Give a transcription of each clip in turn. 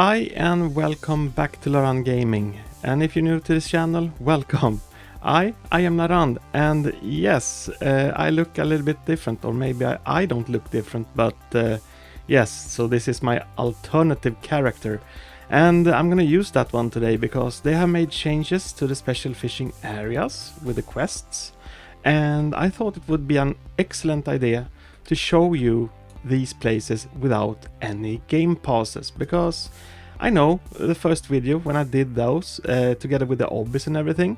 Hi and welcome back to Larand Gaming. And if you're new to this channel, welcome. I, I am Larand and yes, uh, I look a little bit different or maybe I, I don't look different but uh, yes, so this is my alternative character. And I'm gonna use that one today because they have made changes to the special fishing areas with the quests. And I thought it would be an excellent idea to show you these places without any game passes because I know the first video when I did those uh, together with the obbies and everything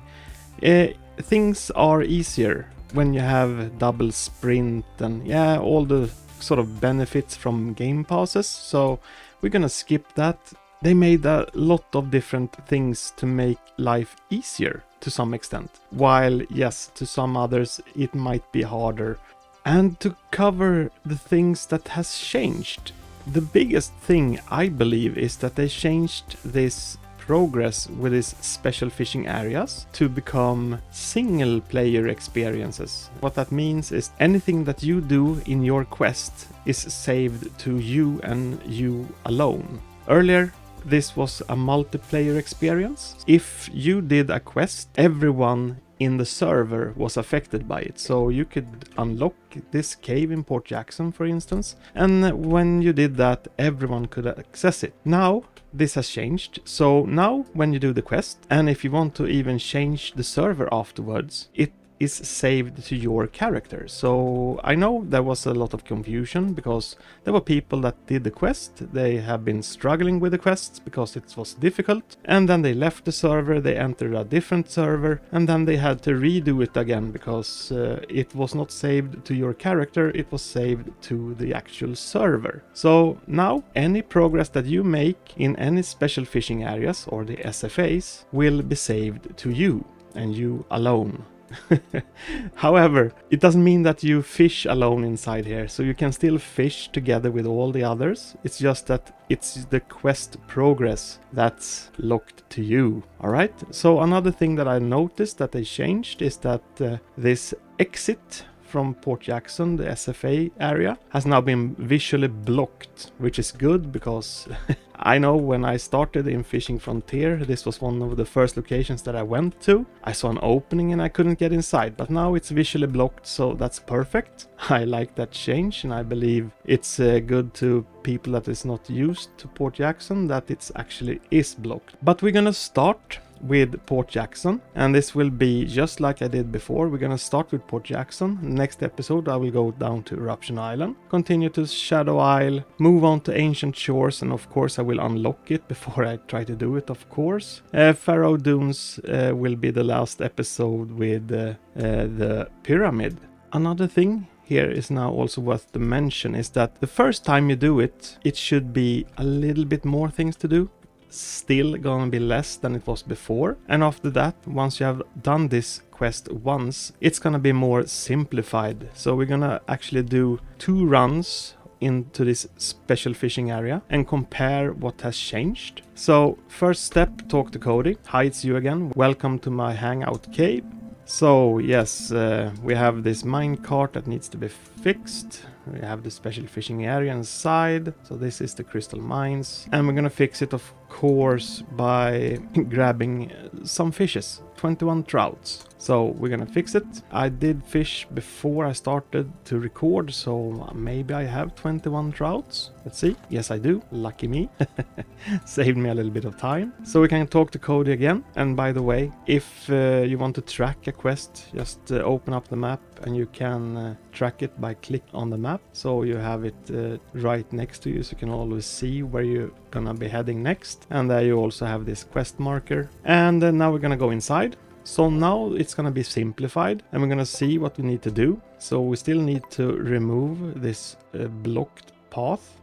uh, things are easier when you have double sprint and yeah all the sort of benefits from game passes. So we're gonna skip that. They made a lot of different things to make life easier to some extent. While yes to some others it might be harder. And to cover the things that has changed. The biggest thing I believe is that they changed this progress with these special fishing areas to become single player experiences. What that means is anything that you do in your quest is saved to you and you alone. Earlier, this was a multiplayer experience. If you did a quest, everyone in the server was affected by it. So you could unlock this cave in Port Jackson, for instance, and when you did that, everyone could access it. Now, this has changed. So now, when you do the quest, and if you want to even change the server afterwards, it is saved to your character. So I know there was a lot of confusion because there were people that did the quest, they have been struggling with the quests because it was difficult, and then they left the server, they entered a different server, and then they had to redo it again because uh, it was not saved to your character, it was saved to the actual server. So now any progress that you make in any special fishing areas or the SFAs will be saved to you and you alone. However, it doesn't mean that you fish alone inside here, so you can still fish together with all the others. It's just that it's the quest progress that's locked to you. Alright, so another thing that I noticed that they changed is that uh, this exit from Port Jackson, the SFA area, has now been visually blocked, which is good because I know when I started in Fishing Frontier, this was one of the first locations that I went to. I saw an opening and I couldn't get inside, but now it's visually blocked, so that's perfect. I like that change and I believe it's uh, good to people that is not used to Port Jackson that it's actually is blocked. But we're gonna start with Port Jackson and this will be just like I did before. We're gonna start with Port Jackson. Next episode I will go down to Eruption Island, continue to Shadow Isle, move on to Ancient Shores and of course I will unlock it before I try to do it of course. Uh, Pharaoh Dunes uh, will be the last episode with uh, uh the pyramid. Another thing here is now also worth to mention is that the first time you do it, it should be a little bit more things to do still gonna be less than it was before. And after that, once you have done this quest once, it's gonna be more simplified. So we're gonna actually do two runs into this special fishing area and compare what has changed. So first step, talk to Cody. Hi, it's you again. Welcome to my hangout cave. So yes, uh, we have this mine cart that needs to be fixed. We have the special fishing area inside. So this is the crystal mines. And we're gonna fix it of course by grabbing some fishes. 21 trouts. So we're gonna fix it. I did fish before I started to record, so maybe I have 21 trouts. Let's see. Yes, I do. Lucky me. Saved me a little bit of time. So we can talk to Cody again. And by the way, if uh, you want to track a quest, just uh, open up the map and you can uh, track it by click on the map. So you have it uh, right next to you so you can always see where you're gonna be heading next. And there you also have this quest marker. And uh, now we're gonna go inside. So now it's gonna be simplified and we're gonna see what we need to do. So we still need to remove this uh, blocked path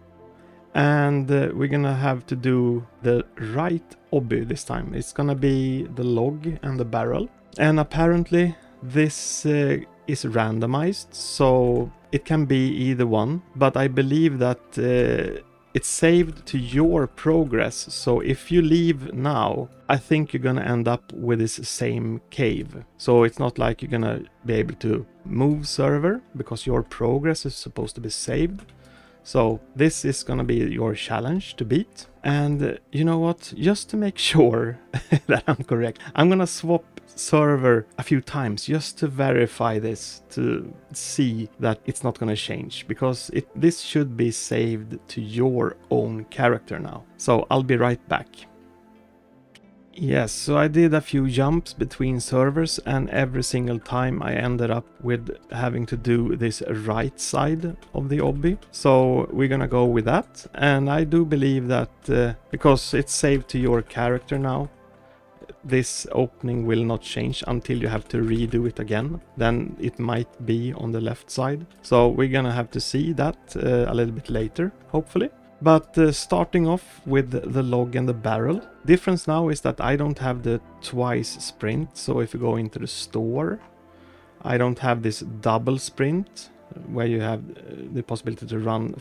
and uh, we're gonna have to do the right obby this time. It's gonna be the log and the barrel and apparently this uh, is randomized so it can be either one but I believe that uh, it's saved to your progress, so if you leave now, I think you're gonna end up with this same cave. So it's not like you're gonna be able to move server, because your progress is supposed to be saved. So this is gonna be your challenge to beat. And uh, you know what? Just to make sure that I'm correct, I'm gonna swap server a few times just to verify this to see that it's not going to change because it this should be saved to your own character now. So I'll be right back. Yes, so I did a few jumps between servers and every single time I ended up with having to do this right side of the obby. So we're gonna go with that and I do believe that uh, because it's saved to your character now this opening will not change until you have to redo it again. Then it might be on the left side. So we're gonna have to see that uh, a little bit later, hopefully. But uh, starting off with the log and the barrel. Difference now is that I don't have the twice sprint. So if you go into the store, I don't have this double sprint where you have uh, the possibility to run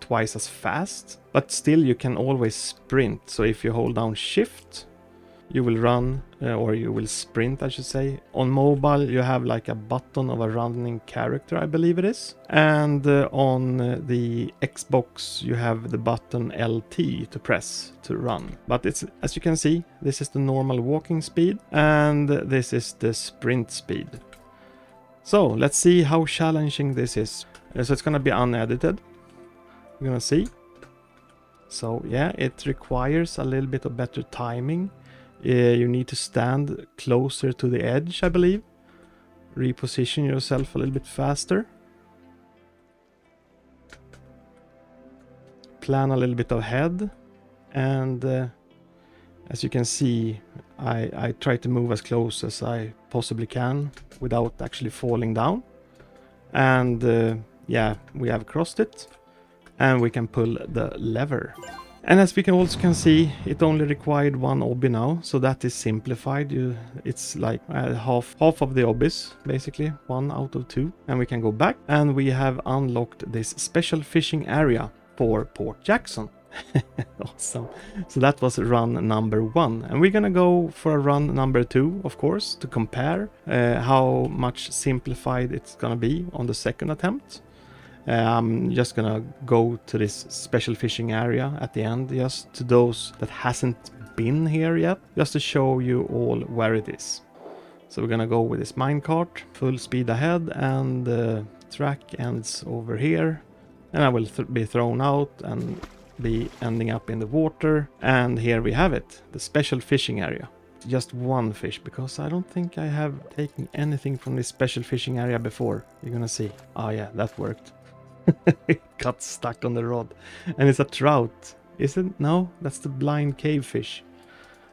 twice as fast. But still you can always sprint. So if you hold down shift you will run uh, or you will sprint I should say. On mobile you have like a button of a running character I believe it is. And uh, on uh, the Xbox you have the button LT to press to run. But it's as you can see this is the normal walking speed and this is the sprint speed. So let's see how challenging this is. So it's gonna be unedited. We're gonna see. So yeah, it requires a little bit of better timing you need to stand closer to the edge, I believe. Reposition yourself a little bit faster. Plan a little bit ahead. And uh, as you can see, I, I try to move as close as I possibly can without actually falling down. And uh, yeah, we have crossed it. And we can pull the lever. And as we can also can see, it only required one obby now, so that is simplified. You, it's like uh, half half of the obbies, basically, one out of two. And we can go back, and we have unlocked this special fishing area for Port Jackson. awesome. So that was run number one. And we're gonna go for a run number two, of course, to compare uh, how much simplified it's gonna be on the second attempt. Uh, I'm just gonna go to this special fishing area at the end, just to those that hasn't been here yet, just to show you all where it is. So we're gonna go with this minecart, full speed ahead, and the track ends over here. And I will th be thrown out and be ending up in the water. And here we have it, the special fishing area. Just one fish, because I don't think I have taken anything from this special fishing area before. You're gonna see. Oh yeah, that worked. got stuck on the rod. And it's a trout. Is it? No, that's the blind cave fish.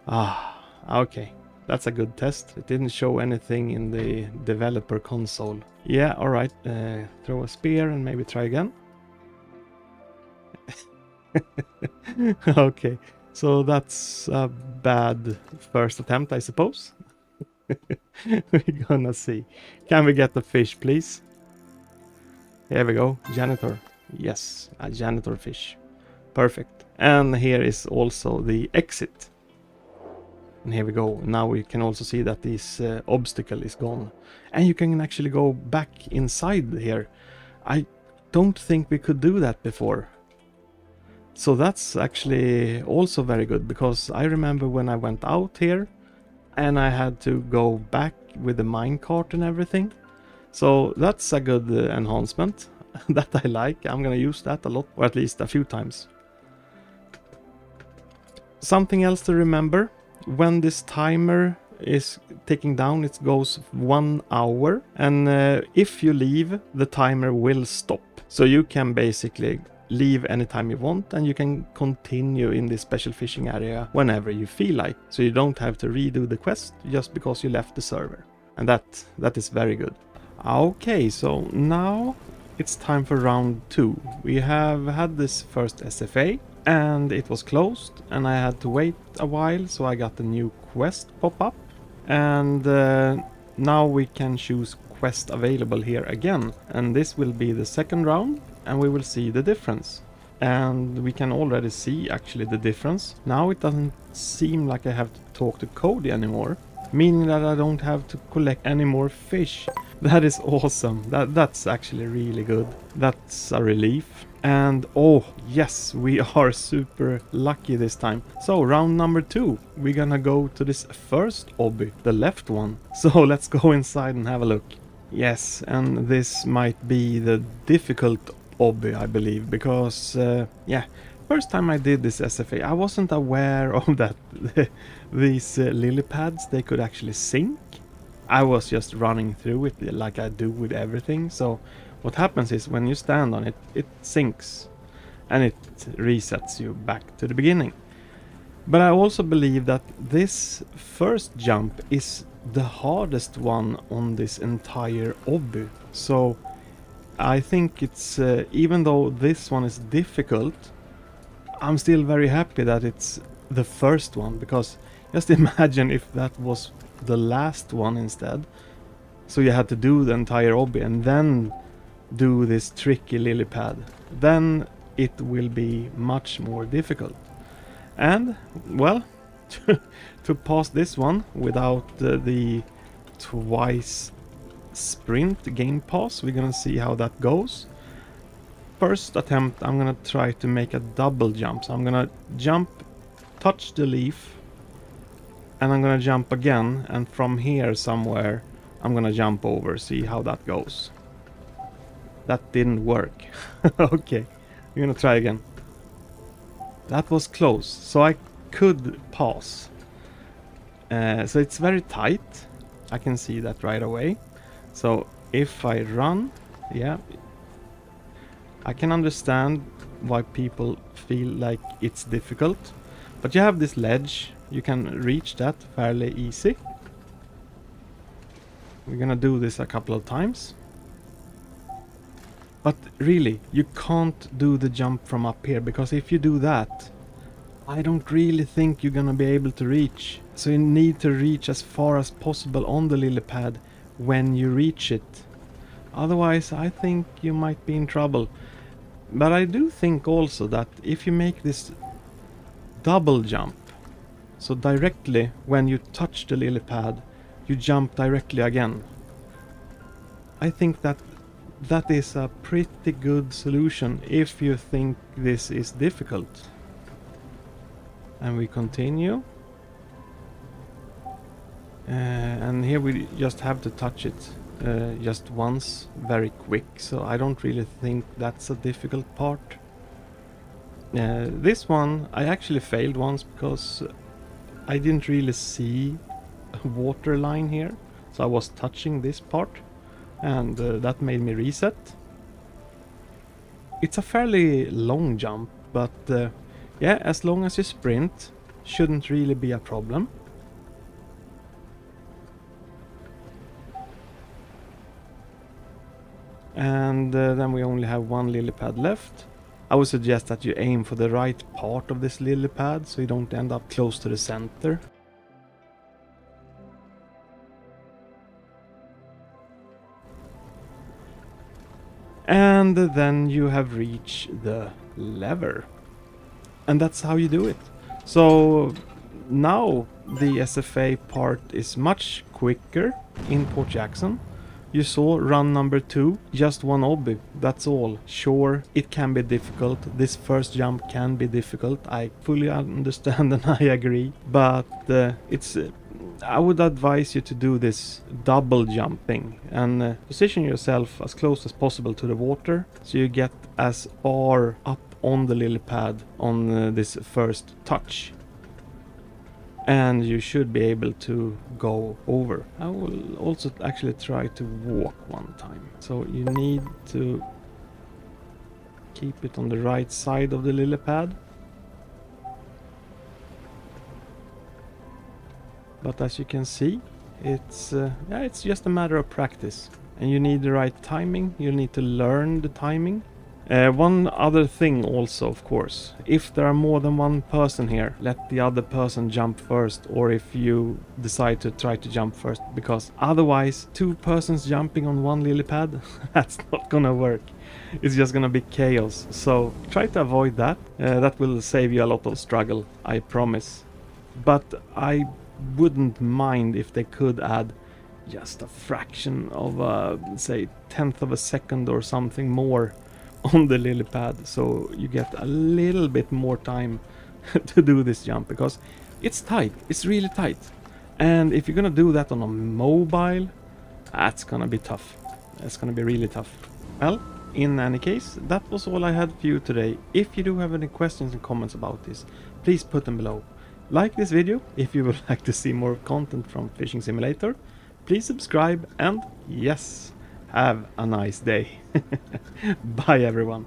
Ah, okay. That's a good test. It didn't show anything in the developer console. Yeah, alright. Uh, throw a spear and maybe try again. okay, so that's a bad first attempt, I suppose. We're gonna see. Can we get the fish, please? Here we go, janitor. Yes, a janitor fish. Perfect. And here is also the exit. And here we go. Now we can also see that this uh, obstacle is gone. And you can actually go back inside here. I don't think we could do that before. So that's actually also very good because I remember when I went out here and I had to go back with the minecart and everything. So that's a good uh, enhancement that I like. I'm gonna use that a lot, or at least a few times. Something else to remember, when this timer is taking down, it goes one hour, and uh, if you leave, the timer will stop. So you can basically leave anytime you want and you can continue in this special fishing area whenever you feel like. So you don't have to redo the quest just because you left the server. And that that is very good. Okay, so now it's time for round two. We have had this first SFA and it was closed and I had to wait a while so I got a new quest pop up and uh, now we can choose quest available here again and this will be the second round and we will see the difference and we can already see actually the difference. Now it doesn't seem like I have to talk to Cody anymore meaning that I don't have to collect any more fish. That is awesome. That That's actually really good. That's a relief. And oh, yes, we are super lucky this time. So, round number two, we're gonna go to this first obby, the left one. So, let's go inside and have a look. Yes, and this might be the difficult obby, I believe, because, uh, yeah, first time I did this SFA, I wasn't aware of that these uh, lily pads, they could actually sink. I was just running through it like I do with everything, so what happens is when you stand on it, it sinks and it resets you back to the beginning. But I also believe that this first jump is the hardest one on this entire obby. So I think it's, uh, even though this one is difficult, I'm still very happy that it's the first one because just imagine if that was the last one instead. So you had to do the entire obby and then do this tricky lily pad. Then it will be much more difficult. And, well, to pass this one without uh, the twice sprint game pass, we're gonna see how that goes. First attempt, I'm gonna try to make a double jump. So I'm gonna jump, touch the leaf, and I'm gonna jump again, and from here somewhere, I'm gonna jump over, see how that goes. That didn't work. okay, we're gonna try again. That was close, so I could pass. Uh, so it's very tight. I can see that right away. So if I run, yeah, I can understand why people feel like it's difficult. But you have this ledge, you can reach that fairly easy. We're gonna do this a couple of times. But really, you can't do the jump from up here, because if you do that, I don't really think you're gonna be able to reach. So you need to reach as far as possible on the lily pad when you reach it. Otherwise, I think you might be in trouble. But I do think also that if you make this double jump, so directly when you touch the lily pad, you jump directly again. I think that that is a pretty good solution if you think this is difficult. And we continue. Uh, and here we just have to touch it uh, just once very quick so I don't really think that's a difficult part. Uh, this one I actually failed once because I didn't really see a water line here so I was touching this part and uh, that made me reset. It's a fairly long jump, but uh, yeah, as long as you sprint, shouldn't really be a problem. And uh, then we only have one lily pad left. I would suggest that you aim for the right part of this lily pad so you don't end up close to the center. And then you have reached the lever. And that's how you do it. So now the SFA part is much quicker in Port Jackson. You saw run number two, just one obby, that's all. Sure, it can be difficult, this first jump can be difficult, I fully understand and I agree. But uh, it's uh, I would advise you to do this double jumping and uh, position yourself as close as possible to the water so you get as far up on the lily pad on uh, this first touch and you should be able to go over. I will also actually try to walk one time. So you need to keep it on the right side of the lily pad But as you can see, it's uh, yeah, it's just a matter of practice. And you need the right timing, you need to learn the timing. Uh, one other thing also, of course, if there are more than one person here, let the other person jump first, or if you decide to try to jump first, because otherwise, two persons jumping on one lily pad, that's not gonna work. It's just gonna be chaos, so try to avoid that. Uh, that will save you a lot of struggle, I promise. But I wouldn't mind if they could add just a fraction of a, say, tenth of a second or something more on the lily pad so you get a little bit more time to do this jump because it's tight, it's really tight. And if you're gonna do that on a mobile, that's gonna be tough. It's gonna be really tough. Well, in any case, that was all I had for you today. If you do have any questions and comments about this, please put them below. Like this video if you would like to see more content from Fishing Simulator. Please subscribe and yes, have a nice day. Bye everyone.